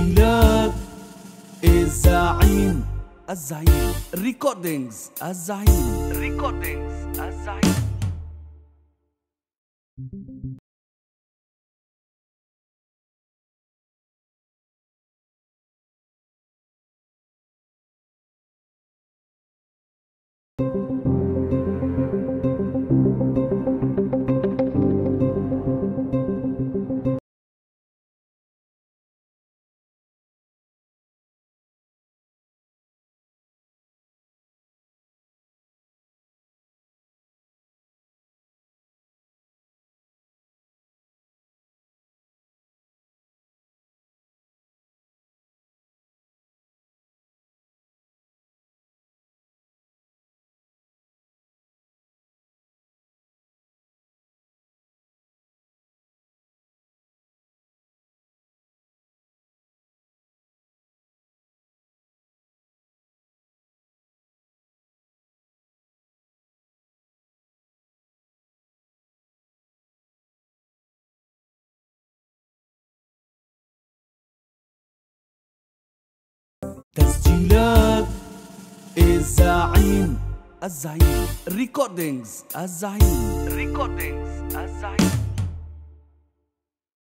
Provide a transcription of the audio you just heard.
تسجيلات الزعيم الزعيم recordings الزعيم recordings الزعيم تسجيلات الزعيم الزعيم ريكوردينجز الزعيم ريكوردينجز الزعيم